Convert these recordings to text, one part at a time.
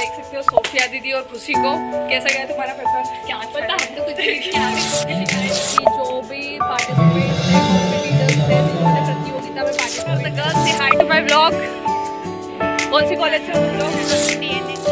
देख सकते हो सोफिया दीदी और खुशी को कैसा गया तुम्हारा पेपर क्या पता हम तो कुछ जो भी पार्टिसिपेट प्रतियोगिता में पार्टिसिपेट गर्ल्स से हाई टू माय ब्लॉग कौन सी कॉलेज से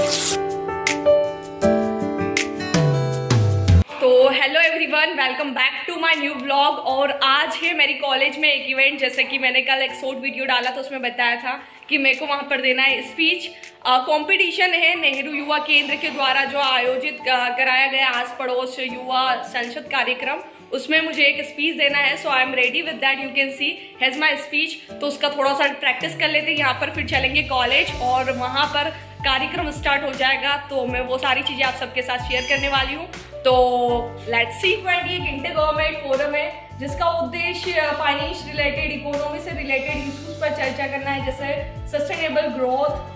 hello everyone welcome back to my new blog और आज है मेरी कॉलेज में एक इवेंट जैसे कि मैंने कल एक शॉर्ट वीडियो डाला था, उसमें बताया था कि मेरे को वहाँ पर देना है स्पीच कंपटीशन है नेहरू युवा केंद्र के द्वारा जो आयोजित कराया गया आस पड़ोस युवा संसद कार्यक्रम, उसमें मुझे एक स्पीच देना है. So I am ready with that you can see has my speech तो उसका थोड़ा सा प्रैक्टिस कर लेते हैं. यहाँ पर फिर चलेंगे कॉलेज और वहाँ पर कार्यक्रम स्टार्ट हो जाएगा तो मैं वो सारी चीज़ें आप सबके साथ शेयर करने वाली हूँ। तो लेट्स सी ट्वेंटी एक इंटर गवर्नमेंट फोरम है, जिसका उद्देश्य फाइनेंस रिलेटेड इकोनॉमी से रिलेटेड इशूज पर चर्चा करना है, जैसे सस्टेनेबल ग्रोथ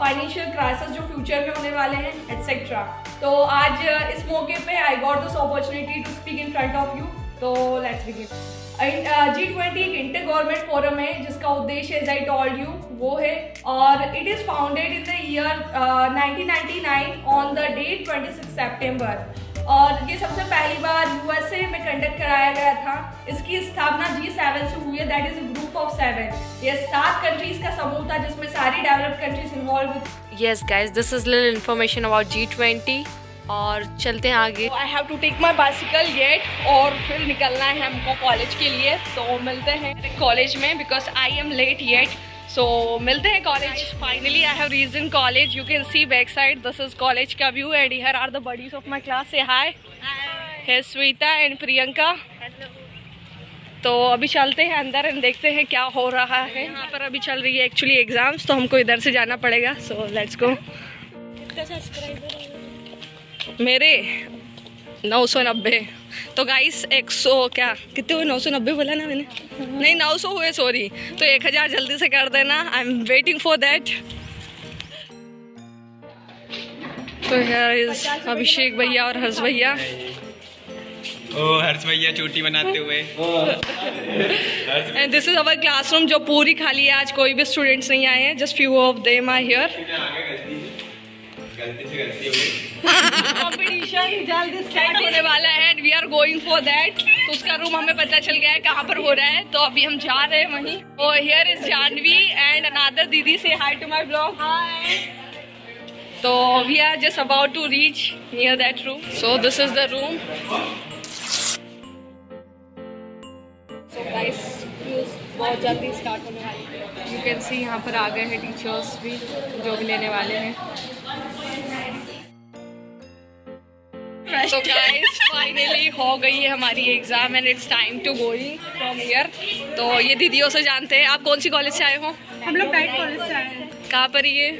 फाइनेंशियल क्राइसिस जो फ्यूचर में होने वाले हैं एटसेट्रा तो आज इस मौके पे I got this opportunity to speak in front of you तो लेट्स बिगिन जी ट्वेंटी एक इंटर गवर्नमेंट फोरम है, जिसका उद्देश्य एज आई टॉल्ड यू वो है, और it is founded in the year 1999 on the date 26 सितंबर और ये सबसे पहली बार यूएसए में कंडक्ट कराया गया था। इसकी स्थापना जी सेवन से हुई है that is group of seven ये सात कंट्रीज़ का समूह था जिसमें सारी developed countries involve yes guys this is little information about G twenty और चलते हैं आगे। I have to take my bicycle yet और फिर निकलना है हमको कॉलेज के लिए। तो मिलते हैं कॉलेज में because I am late yet so so, मिलते हैं college finally I have reason college you can see back side this is college का view and here are the buddies of my class से hi है स्वीता and Priyanka तो अभी चलते हैं अंदर एंड देखते हैं क्या हो रहा है। यहाँ पर अभी चल रही है एक्चुअली एग्ज़ाम्स तो हमको इधर से जाना पड़ेगा। सो लेट्स गो मेरे नौ सौ नब्बे। तो गाइस एक सौ क्या? कितने हुए नौ सौ नब्बे बोला ना मैंने? नहीं नौ सौ हुए सॉरी तो एक हज़ार जल्दी से कर देना। I am waiting for that तो हेयर इज़ अभिषेक भैया और हर्ष भैया। ओ हर्ष भैया चोटी बनाते हुए। And this is our classroom जो पूरी खाली है। आज कोई भी स्टूडेंट्स नहीं आए हैं। Just few of them are here competition जल्द स्टार्ट होने वाला है and we are going for that तो उसका रूम हमें पता चल गया है कहाँ पर हो रहा है। तो अभी हम जा रहे हैं वहीं। ओ here is Janvi and another दीदी से हाई टू माई ब्लॉग तो we are just about to reach near that room so this is the room so guys बहुत जल्दी स्टार्ट होने वाली है। यू कैन सी यहाँ पर आ गए हैं टीचर्स भी जो भी लेने वाले हैं। तो गाइस फाइनली हो गई है हमारी exam and it's time to going from here तो ये दीदियों से जानते हैं आप कौन सी कॉलेज से आए हो? हम लोग डाइट कॉलेज से आए हैं। कहाँ पर ये?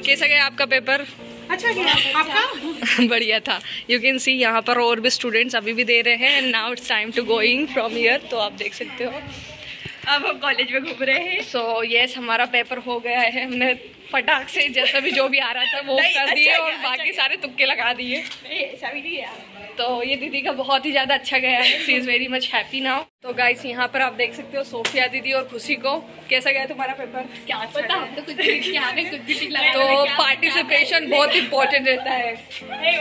कैसा गया आपका पेपर अच्छा गया। आपका? बढ़िया था। यू कैन सी यहाँ पर और भी स्टूडेंट्स अभी भी दे रहे हैं and now it's time to going from here तो आप देख सकते हो। अब हम कॉलेज में घूम रहे हैं। सो so, यस yes, हमारा पेपर हो गया है। हमने फटाक से जैसा भी जो भी आ रहा था वो कर दिए अच्छा और बाकी अच्छा सारे तुक्के लगा दिए। तो ये दीदी का बहुत ही ज़्यादा अच्छा गया है। She is very much happy now तो गाइस यहाँ पर आप देख सकते हो सोफिया दीदी और खुशी को। कैसा गया तुम्हारा पेपर क्या पता? हम तो कुछ किया कुछ भी तो पार्टिसिपेशन बहुत इम्पोर्टेंट रहता है।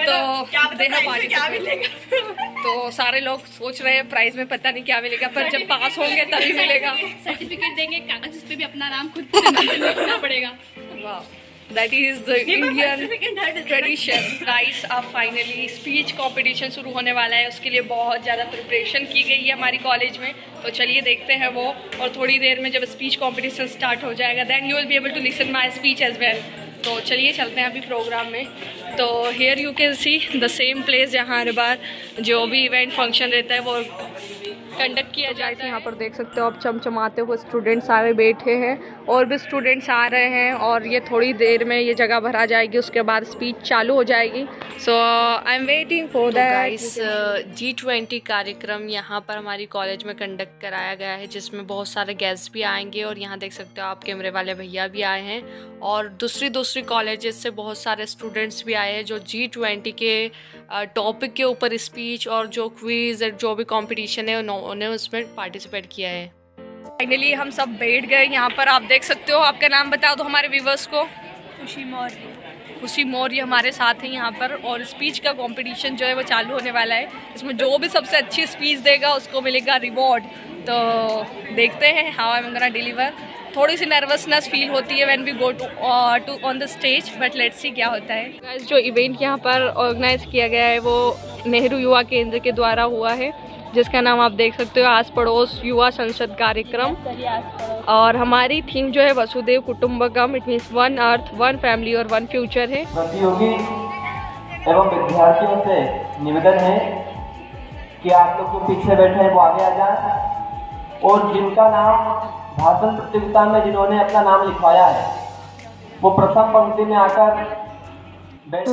तो देना पार्टिसिपेट तो सारे लोग सोच रहे हैं प्राइज में पता नहीं क्या मिलेगा पर जब पास होंगे तभी मिलेगा। सर्टिफिकेट देंगे कागज़ उस पर भी अपना नाम खुद लिखना पड़ेगा। That is the Indian tradition rice अब फाइनली स्पीच कंपटीशन शुरू होने वाला है। उसके लिए बहुत ज़्यादा प्रिपरेशन की गई है हमारी कॉलेज में। तो चलिए देखते हैं वो। और थोड़ी देर में जब स्पीच कंपटीशन स्टार्ट हो जाएगा then you will be able to listen my speech as well तो चलिए चलते हैं अभी प्रोग्राम में। तो here you can see the same place जहाँ हर बार जो भी इवेंट फ़ंक्शन रहता है वो कंडक्ट किया जाता है। यहाँ पर देख सकते हो अब चमचमाते हुए स्टूडेंट सारे बैठे हैं और भी स्टूडेंट्स आ रहे हैं और ये थोड़ी देर में ये जगह भरा जाएगी उसके बाद स्पीच चालू हो जाएगी। So I am waiting for guys G twenty कार्यक्रम यहाँ पर हमारी कॉलेज में कंडक्ट कराया गया है जिसमें बहुत सारे गेस्ट भी आएँगे और यहाँ देख सकते हो आप कैमरे वाले भैया भी आए हैं और दूसरी दूसरी कॉलेजेस से बहुत सारे स्टूडेंट्स भी आए हैं जो जी ट्वेंटी के टॉपिक के ऊपर स्पीच और जो क्विज़ जो भी कंपटीशन है उन्होंने उसमें पार्टिसिपेट किया है। फाइनली हम सब बैठ गए। यहाँ पर आप देख सकते हो आपका नाम बता दो हमारे व्यूवर्स को। खुशी मौर्य। खुशी मौर्य हमारे साथ हैं यहाँ पर और स्पीच का कंपटीशन जो है वो चालू होने वाला है। इसमें जो भी सबसे अच्छी स्पीच देगा उसको मिलेगा रिवॉर्ड तो देखते हैं how I am gonna deliver थोड़ी सी नर्वसनेस फील होती है when we go to to on the stage but let's see क्या होता है। जो इवेंट यहाँ पर ऑर्गेनाइज किया गया है वो नेहरू युवा केंद्र के द्वारा हुआ है। जिसका नाम आप देख सकते हो आस पड़ोस युवा संसद कार्यक्रम। और हमारी थीम जो है वसुदेव कुटुंबकम। It means one earth one family और वन फ्यूचर है। प्रतियोगी एवं विद्यार्थियों से निवेदन है कि आप लोग जो पीछे बैठे हैं वो आगे आ जाएँ। और जिनका नाम भाषण प्रतियोगिता में जिन्होंने अपना नाम लिखवाया है वो प्रथम पंक्ति में आकर बैठ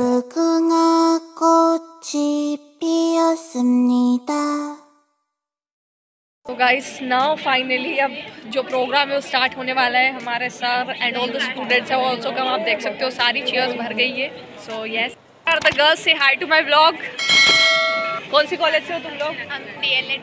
तो गाइस नाउ फाइनली अब जो प्रोग्राम है वो स्टार्ट होने वाला है। हमारे sir and all the students है वो ऑल्सो कम आप देख सकते हो सारी चेयर्स भर गई है। So yes are the girls say hi to my vlog कौन सी कॉलेज से हो तुम लोग? हम डीएलएड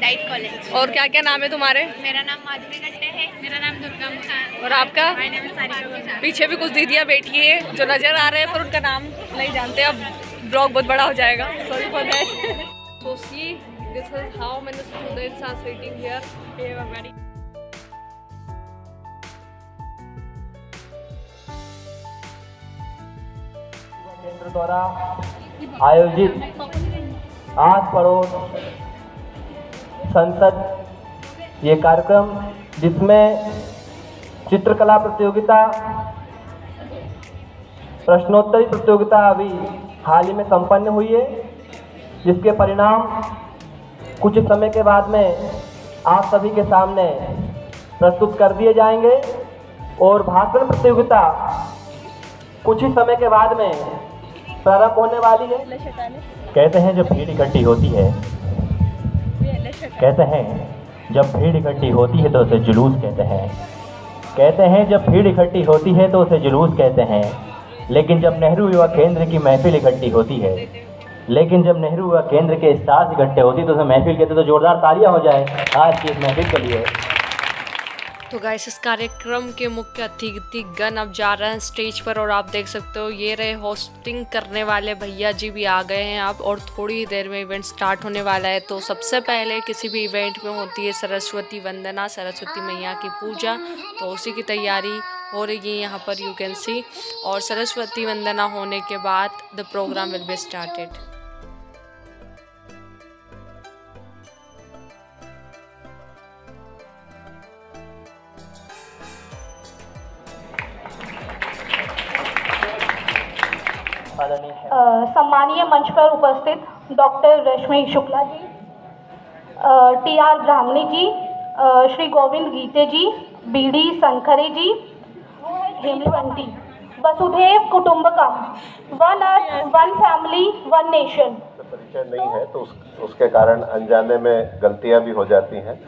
डाइट कॉलेज और क्या क्या नाम है तुम्हारे? मेरा नाम माधुरी गट्टे है। मेरा नाम दुर्गा मुखान। और आपका? पीछे भी कुछ दीदियाँ बैठी है जो नज़र आ रहे हैं पर उनका नाम नहीं जानते। अब ब्लॉग बहुत बड़ा हो जाएगा। Sorry for that so see this is how many students are sitting here we have a very केंद्र द्वारा आयोजित आस पड़ोस संसद ये कार्यक्रम, जिसमें चित्रकला प्रतियोगिता, प्रश्नोत्तरी प्रतियोगिता अभी हाल ही में संपन्न हुई है, जिसके परिणाम कुछ समय के बाद में आप सभी के सामने प्रस्तुत कर दिए जाएँगे और भाषण प्रतियोगिता कुछ ही समय के बाद में प्रारंभ होने वाली है। कहते हैं जब भीड़ इकट्ठी होती है कहते हैं जब भीड़ इकट्ठी होती है तो उसे जुलूस कहते हैं। कहते हैं जब भीड़ इकट्ठी होती है तो उसे जुलूस कहते हैं। लेकिन जब नेहरू युवा केंद्र की महफिल इकट्ठी होती है लेकिन जब नेहरू युवा केंद्र के स्टार्स इकट्ठे होती तो उसे महफिल कहते तो जोरदार तालियाँ हो जाए। आज की इस महफिल के लिए। तो गाइस इस कार्यक्रम के मुख्य अतिथिगण अब जा रहे हैं स्टेज पर और आप देख सकते हो, ये रहे होस्टिंग करने वाले भैया जी भी आ गए हैं आप और थोड़ी ही देर में इवेंट स्टार्ट होने वाला है। तो सबसे पहले किसी भी इवेंट में होती है सरस्वती वंदना, सरस्वती मैया की पूजा। तो उसी की तैयारी हो रही है यहाँ पर यू कैन सी और सरस्वती वंदना होने के बाद the programme will be started सम्मानीय मंच पर उपस्थित doctor Rashmi Shukla ji T R Brahmani ji Shri Govind Gite ji B D Sankhare ji twenty वसुधैव कुटुंबकम one earth one family one nation. परिचय नहीं है तो उस, उसके कारण अनजाने में गलतियाँ भी हो जाती हैं।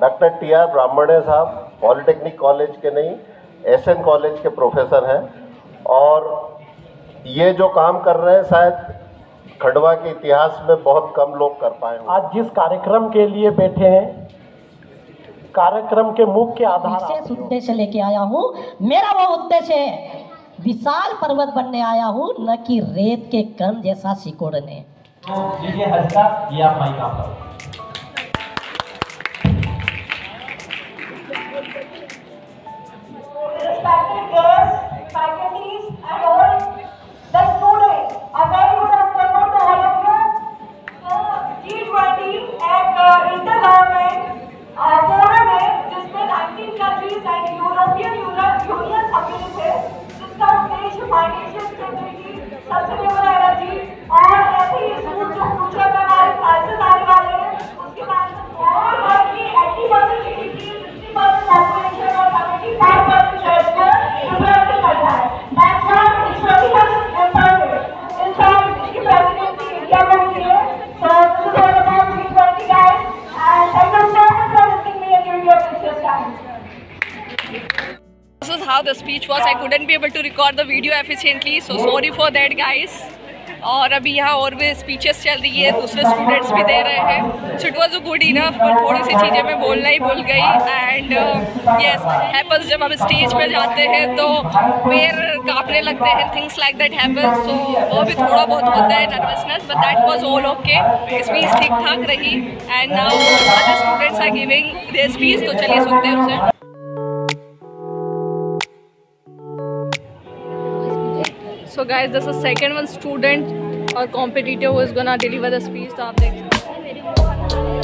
डॉक्टर टी आर ब्राह्मणे साहब पॉलिटेक्निक कॉलेज के नहीं एसएन कॉलेज के प्रोफेसर हैं और ये जो काम कर रहे हैं शायद खंडवा के इतिहास में बहुत कम लोग कर पाए होंगे। आज जिस कार्यक्रम के लिए बैठे हैं कार्यक्रम के मुख्य आधार विशेष उद्देश्य लेके आया हूँ। मेरा वो उद्देश्य है विशाल पर्वत बनने आया हूँ न कि रेत के कण जैसा सिकोड़ने। हंसता ये आप माइक आप I couldn't be able to record the video efficiently, so sorry for that, guys. और अभी यहाँ और भी स्पीचेस चल रही है दूसरे स्टूडेंट्स भी दे रहे हैं। So it was a good enough पर थोड़ी सी चीज़ें मैं बोलना ही भूल गई। एंड यस हैपन्स जब हम स्टेज पे जाते हैं तो पैर कांपने लगते हैं things like that happens so वो भी थोड़ा बहुत होता है nervousness but that was all okay speech ठीक ठाक रही। And now students are giving their speech तो चलिए सुनते हैं उसे So guys, this is second one student or competitor who is gonna deliver the speech. तो आप देख सकते उठाना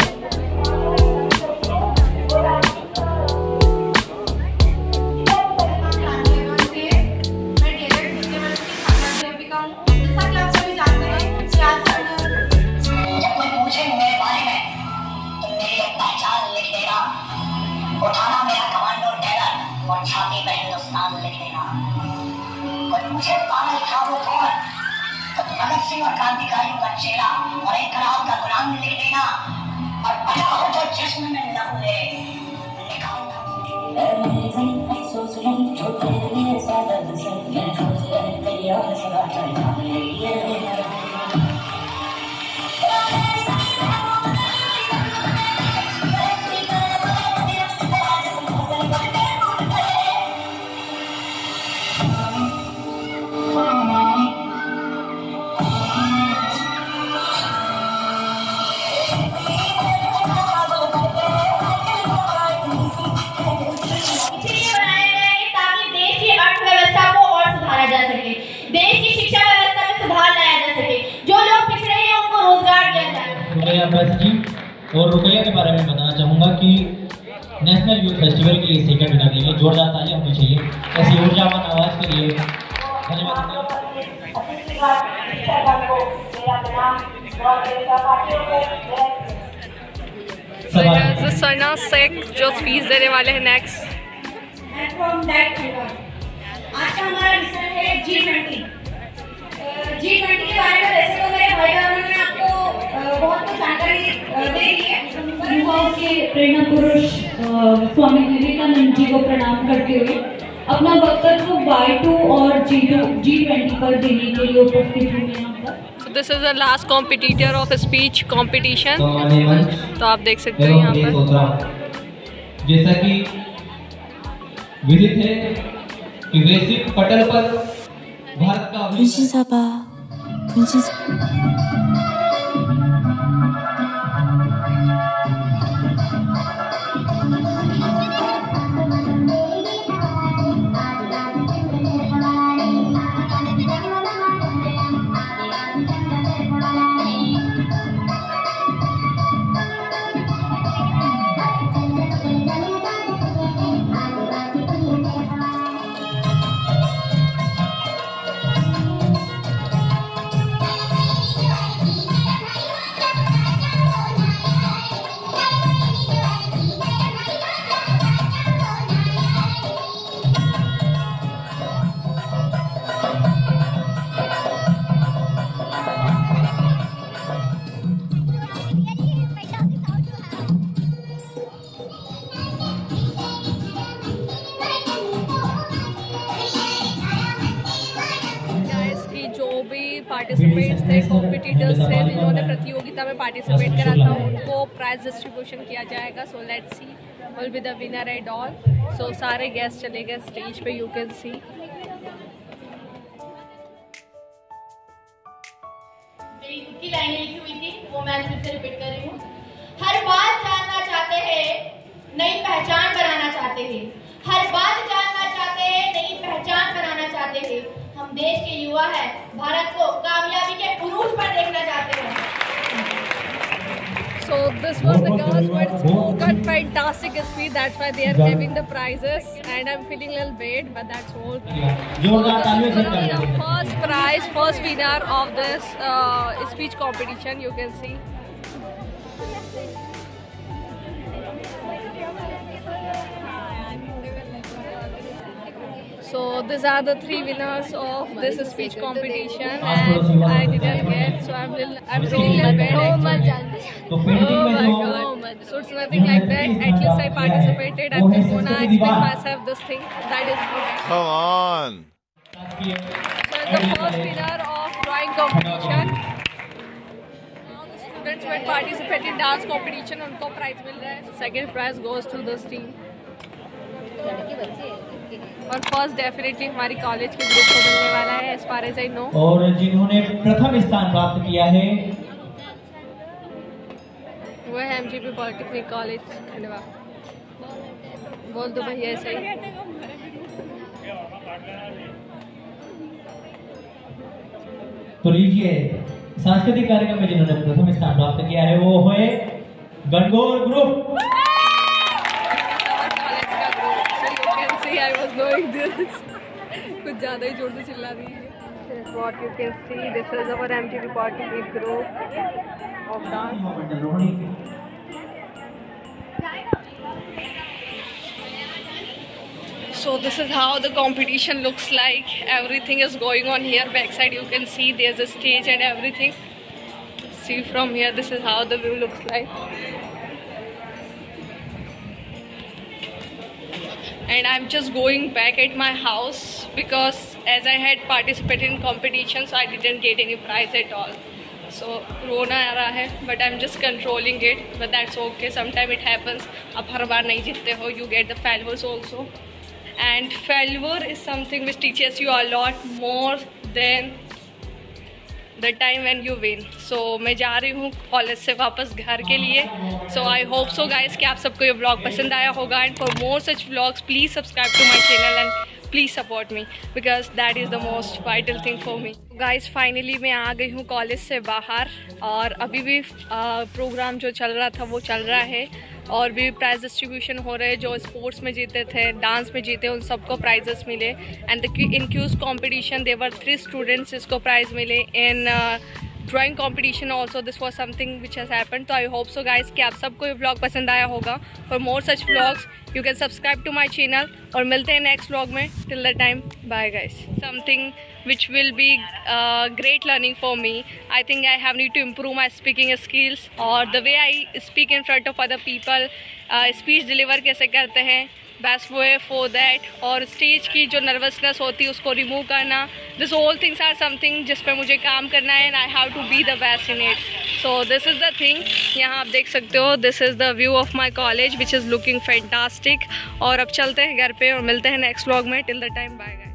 रुकैया बस जी। और रुकैया के बारे में बताना चाहूँगा कि नेशनल यूथ फेस्टिवल के लिए सेकंड विनर के लिए जोरदार तालियाँ होनी चाहिए। ऐसी ऊर्जावान आवाज़ के लिए धन्यवाद Sarna Sek जो स्पीच देने वाले हैं नेक्स्ट figure. आज का हमारा विषय है जी ट्वेंटी जी ट्वेंटी के बारे में वैसे तो मेरे भाई बहनों ने आपको बहुत कुछ जानकारी दे दी है युवाओं के प्रेरणा पुरुष स्वामी विवेकानंद जी को प्रणाम करते हुए अपना वक्तव्य वाई टू और जी टू जी ट्वेंटी पर देने के लिए उपस्थित हूँ यहाँ पर। Is the last competitor of a speech competition. तो आप देख सकते हो यहाँ पर। जैसा कि विदित है कि वैश्विक पटल पर भारत का कॉम्पिटिटर्स थे जिन्होंने प्रतियोगिता में पार्टिसिपेट करा था उनको प्राइज डिस्ट्रीब्यूशन किया जाएगा। So let's see will be the winner at all so सारे गेस्ट चले गए स्टेज पे यू कैन सी की लाइनें लिखी हुई थी वो मैं फिर से रिपीट कर रही हूँ। हर बात जानना चाहते हैं नई पहचान बनाना चाहते हैं। हर बात जानना चाहते हैं नई पहचान बनाना चाहते हैं हम देश के युवा हैं भारत को कामयाबी के उरूज पर देखना चाहते हैं So this was the girls who had spoken fantastic speech. That's why they are having the prizes, and I'm feeling a little bad, but that's all. So this is gonna be the first prize, first winner of this uh, speech competition. You can see. So these are the three winners of this speech competition, and I didn't get. So I'm little, I'm feeling a little bad actually. तो painting Oh में my जो god. So it's nothing like that. At least I participated. I'm just gonna explain myself this thing. That is good. Come on. So the first winner of drawing competition. Students who had participated in dance competition उनको prize मिल रहा है second prize goes to the team और first definitely हमारी college के group को मिलने वाला है as far as I know और जिन्होंने प्रथम स्थान प्राप्त किया है। वो है M G P polytechnic college Khandwa. बोल दो भैया ऐसे ही। तो लीजिए सांस्कृतिक कार्यक्रम में जिन्होंने प्रथम स्थान प्राप्त किया है वो है गणगौर ग्रुप। Doing this. कुछ ज़्यादा ही ज़ोर से चिल्ला रही है What you can see, this is our MGP party group of dance. So this is how the competition looks like. Everything is going on here. Backside you can see there's a stage and everything. See from here, this is how the view looks like. and I'm just going back at my house because as I had participated in competitions I didn't get any prize at all so रोना आ रहा है but I'm just controlling it but that's okay sometime it happens आप हर बार नहीं जीतते हो you get the failures also and failure is something which teaches you a lot more than the time when you win so मैं जा रही हूँ college से वापस घर के लिए. सो आई होप सो गाइज़ कि आप सबको ये ब्लॉग पसंद आया होगा. And for more such blogs please subscribe to my channel and please support me because that is the most vital thing for me guys finally मैं आ गई हूँ कॉलेज से बाहर. और अभी भी प्रोग्राम जो चल रहा था, वो चल रहा है. और भी प्राइज डिस्ट्रीब्यूशन हो रहे जो स्पोर्ट्स में जीते थे डांस में जीते, उन सबको प्राइजेस मिले। And in quiz competition there were three students जिसको प्राइज मिले। In drawing competition also this was something which has happen तो आई होप सो गाइज़ कि आप सबको ये व्लॉग पसंद आया होगा for more such vlogs you can subscribe to my channel और मिलते हैं नेक्स्ट व्लॉग में till the time bye guys something will be uh, great learning for me. I think I have need to improve my speaking skills or the way I speak in front of other people. Speech deliver कैसे करते हैं best way for that और stage की जो nervousness होती है, उसको remove करना। This all things are something जिस पर मुझे काम करना है and I have to be the best in it so this is the thing यहाँ आप देख सकते हो this is the view of my college which is looking fantastic और अब चलते हैं घर पे और मिलते हैं नेक्स्ट व्लॉग में. Till the time bye